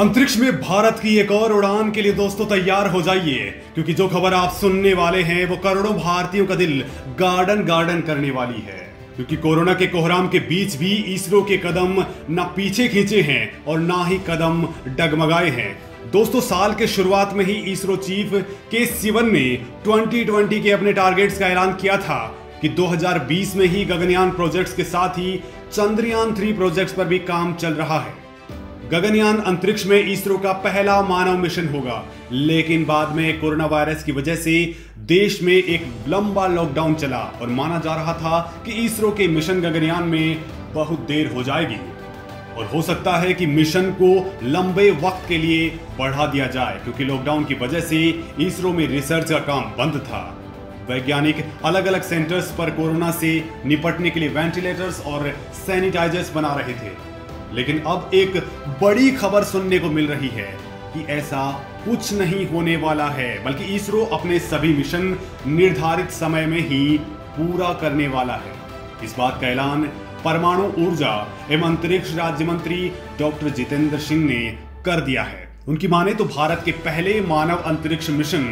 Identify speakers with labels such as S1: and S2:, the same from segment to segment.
S1: अंतरिक्ष में भारत की एक और उड़ान के लिए दोस्तों तैयार हो जाइए, क्योंकि जो खबर आप सुनने वाले हैं, वो करोड़ों भारतीयों का दिल गार्डन गार्डन करने वाली है। क्योंकि कोरोना के कोहराम के बीच भी इसरो के कदम ना पीछे खींचे हैं और ना ही कदम डगमगाए हैं। दोस्तों, साल के शुरुआत में ही इसरो चीफ के सिवन ने 2020 के अपने टारगेट्स का ऐलान किया था कि 2020 में ही गगनयान प्रोजेक्ट्स के साथ ही चंद्रयान थ्री प्रोजेक्ट्स पर भी काम चल रहा है। गगनयान अंतरिक्ष में इसरो का पहला मानव मिशन होगा। लेकिन बाद में कोरोना वायरस की वजह से देश में एक लंबा लॉकडाउन चला और माना जा रहा था कि इसरो के मिशन गगनयान में बहुत देर हो जाएगी। और हो सकता है कि मिशन को लंबे वक्त के लिए बढ़ा दिया जाए, क्योंकि लॉकडाउन की वजह से इसरो में रिसर्च का काम बंद था। वैज्ञानिक अलग अलग सेंटर्स पर कोरोना से निपटने के लिए वेंटिलेटर्स और सैनिटाइजर्स बना रहे थे। लेकिन अब एक बड़ी खबर सुनने को मिल रही है कि ऐसा कुछ नहीं होने वाला है, बल्कि इसरो अपने सभी मिशन निर्धारित समय में ही पूरा करने वाला है। इस बात का ऐलान परमाणु ऊर्जा एवं अंतरिक्ष राज्य मंत्री डॉक्टर जितेंद्र सिंह ने कर दिया है। उनकी माने तो भारत के पहले मानव अंतरिक्ष मिशन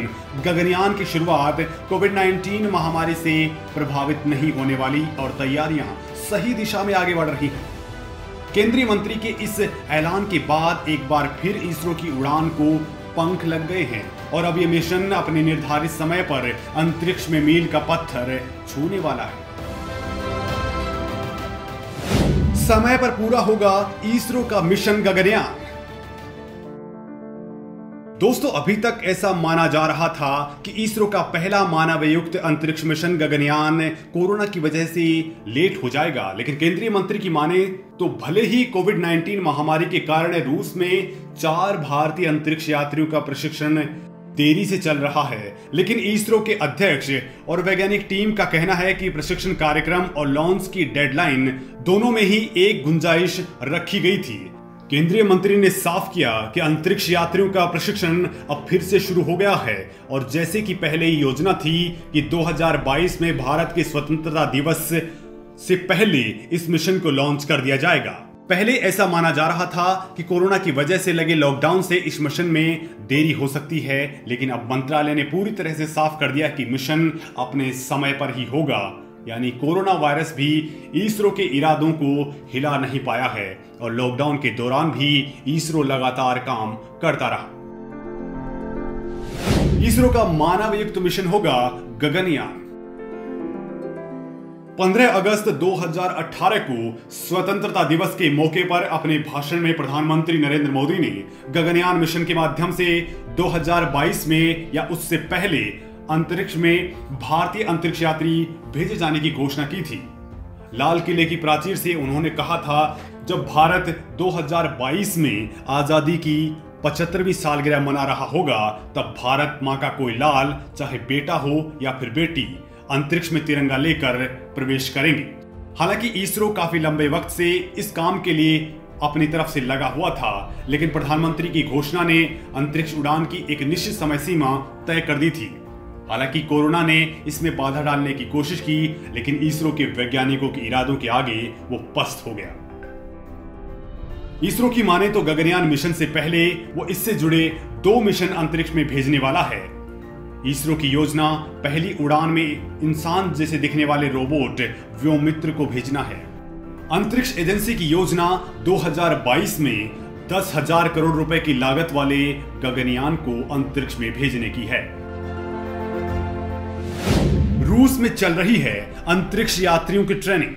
S1: गगनयान की शुरुआत कोविड 19 महामारी से प्रभावित नहीं होने वाली और तैयारियाँ सही दिशा में आगे बढ़ रही हैं। केंद्रीय मंत्री के इस ऐलान के बाद एक बार फिर इसरो की उड़ान को पंख लग गए हैं और अब ये मिशन अपने निर्धारित समय पर अंतरिक्ष में मील का पत्थर छूने वाला है। समय पर पूरा होगा इसरो का मिशन गगनयान। दोस्तों, अभी तक ऐसा माना जा रहा था कि इसरो का पहला मानव युक्त अंतरिक्ष मिशन गगनयान कोरोना की वजह से लेट हो जाएगा। लेकिन केंद्रीय मंत्री की माने तो भले ही कोविड 19 महामारी के कारण रूस में चार भारतीय अंतरिक्ष यात्रियों का प्रशिक्षण देरी से चल रहा है, लेकिन इसरो के अध्यक्ष और वैज्ञानिक टीम का कहना है कि प्रशिक्षण कार्यक्रम और लॉन्च की डेडलाइन दोनों में ही एक गुंजाइश रखी गई थी। केंद्रीय मंत्री ने साफ़ किया कि अंतरिक्ष यात्रियों का प्रशिक्षण अब फिर से शुरू हो गया है और जैसे कि पहले ही योजना थी कि 2022 में भारत के स्वतंत्रता दिवस से पहले इस मिशन को लॉन्च कर दिया जाएगा। पहले ऐसा माना जा रहा था कि कोरोना की वजह से लगे लॉकडाउन से इस मिशन में देरी हो सकती है, लेकिन अब मंत्रालय ने पूरी तरह से साफ़ कर दिया कि मिशन अपने समय पर ही होगा। यानी कोरोना वायरस भी इसरो के इरादों को हिला नहीं पाया है और लॉकडाउन के दौरान भी इसरो लगातार काम करता रहा। इसरो का मानव युक्त मिशन होगा गगनयान। 15 अगस्त 2018 को स्वतंत्रता दिवस के मौके पर अपने भाषण में प्रधानमंत्री नरेंद्र मोदी ने गगनयान मिशन के माध्यम से 2022 में या उससे पहले अंतरिक्ष में भारतीय अंतरिक्ष यात्री भेजे जाने की घोषणा की थी। लाल किले की प्राचीर से उन्होंने कहा था, जब भारत 2022 में आज़ादी की पचहत्तरवीं सालगिरह मना रहा होगा, तब भारत माँ का कोई लाल, चाहे बेटा हो या फिर बेटी, अंतरिक्ष में तिरंगा लेकर प्रवेश करेंगे। हालाँकि इसरो काफ़ी लंबे वक्त से इस काम के लिए अपनी तरफ़ से लगा हुआ था, लेकिन प्रधानमंत्री की घोषणा ने अंतरिक्ष उड़ान की एक निश्चित समय सीमा तय कर दी थी। हालाँकि कोरोना ने इसमें बाधा डालने की कोशिश की, लेकिन इसरो के वैज्ञानिकों के इरादों के आगे वो पस्त हो गया। इसरो की माने तो गगनयान मिशन से पहले वो इससे जुड़े दो मिशन अंतरिक्ष में भेजने वाला है। इसरो की योजना पहली उड़ान में इंसान जैसे दिखने वाले रोबोट व्योमित्र को भेजना है। अंतरिक्ष एजेंसी की योजना 2022 में दस हज़ार करोड़ रुपए की लागत वाले गगनयान को अंतरिक्ष में भेजने की है। रूस में चल रही है अंतरिक्ष यात्रियों की ट्रेनिंग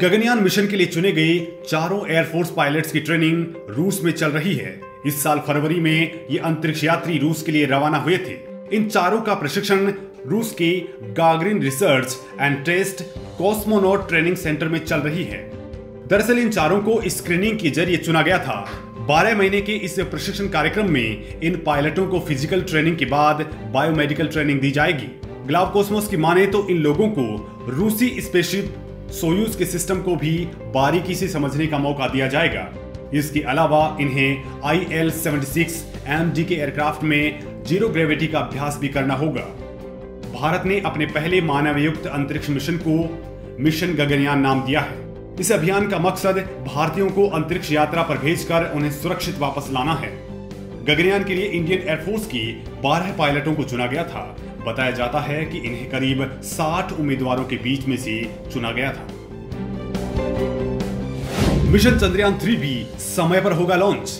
S1: गगनयान मिशन के लिए चुने गए चारों एयरफोर्स पायलट्स की ट्रेनिंग रूस में चल रही है। इस साल फरवरी में ये अंतरिक्ष यात्री रूस के लिए रवाना हुए थे। इन चारों का प्रशिक्षण रूस के Gagarin research and test cosmonaut training centre में चल रही है। दरअसल इन चारों को स्क्रीनिंग के ज़रिए चुना गया था। 12 महीने के इस प्रशिक्षण कार्यक्रम में इन पायलटों को फ़िज़िकल ट्रेनिंग के बाद बायोमेडिकल ट्रेनिंग दी जाएगी। ग्लाव कोस्मोस की माने तो इन लोगों को रूसी स्पेसशिप सोयूज के सिस्टम को भी बारीकी से समझने का मौका दिया जाएगा। इसके अलावा इन्हें I L seventy six M D के एयरक्राफ्ट में ज़ीरो ग्रेविटी का अभ्यास भी करना होगा। भारत ने अपने पहले मानवयुक्त अंतरिक्ष मिशन को मिशन गगनयान नाम दिया है। इस अभियान का मकसद भारतीयों को अंतरिक्ष यात्रा पर भेजकर उन्हें सुरक्षित वापस लाना है। गगनयान के लिए इंडियन एयरफोर्स की 12 पायलटों को चुना गया था। बताया जाता है कि इन्हें करीब 60 उम्मीदवारों के बीच में से चुना गया था। मिशन चंद्रयान थ्री भी समय पर होगा लॉन्च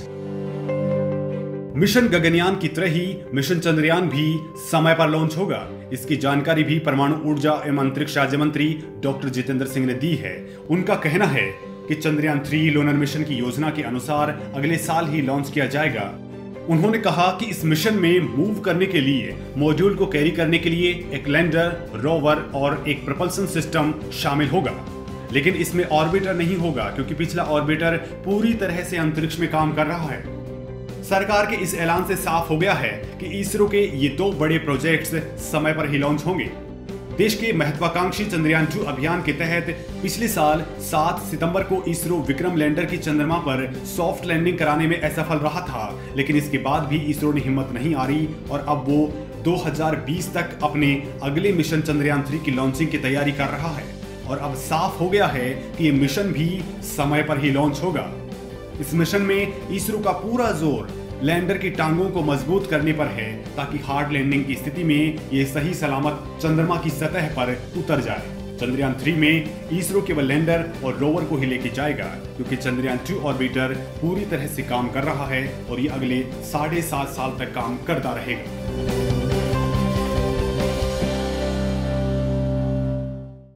S1: मिशन गगनयान की तरह ही मिशन चंद्रयान भी समय पर लॉन्च होगा। इसकी जानकारी भी परमाणु ऊर्जा एवं अंतरिक्ष राज्य मंत्री डॉक्टर जितेंद्र सिंह ने दी है। उनका कहना है कि चंद्रयान थ्री लोनर मिशन की योजना के अनुसार अगले साल ही लॉन्च किया जाएगा। उन्होंने कहा कि इस मिशन में मूव करने के लिए मॉड्यूल को कैरी करने के लिए एक लैंडर रोवर और एक प्रपल्सन सिस्टम शामिल होगा। लेकिन इसमें ऑर्बिटर नहीं होगा, क्योंकि पिछला ऑर्बिटर पूरी तरह से अंतरिक्ष में काम कर रहा है। सरकार के इस ऐलान से साफ़ हो गया है कि इसरो के ये दो बड़े प्रोजेक्ट्स समय पर ही लॉन्च होंगे। देश के महत्वाकांक्षी चंद्रयान टू अभियान के तहत पिछले साल 7 सितंबर को इसरो विक्रम लैंडर की चंद्रमा पर सॉफ्ट लैंडिंग कराने में असफल रहा था, लेकिन इसके बाद भी इसरो ने हिम्मत नहीं हारी और अब वो 2020 तक अपने अगले मिशन चंद्रयान थ्री की लॉन्चिंग की तैयारी कर रहा है। और अब साफ़ हो गया है कि ये मिशन भी समय पर ही लॉन्च होगा। इस मिशन में इसरो का पूरा ज़ोर लैंडर की टांगों को मज़बूत करने पर है, ताकि हार्ड लैंडिंग की स्थिति में ये सही सलामत चंद्रमा की सतह पर उतर जाए। चंद्रयान थ्री में इसरो केवल लैंडर और रोवर को ही लेके जाएगा, क्योंकि चंद्रयान टू ऑर्बिटर पूरी तरह से काम कर रहा है और ये अगले साढ़े सात साल तक काम करता रहेगा।